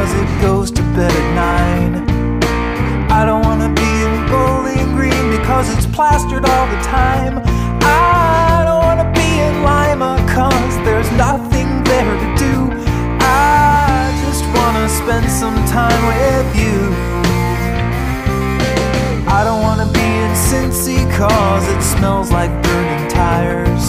hours, it goes to bed at nine. I don't wanna be in Bowling Green because it's plastered all the time. I don't wanna be in Lima cause there's nothing there to do. I just wanna spend some time with you. I don't wanna be in Cincy cause it smells like burning tires.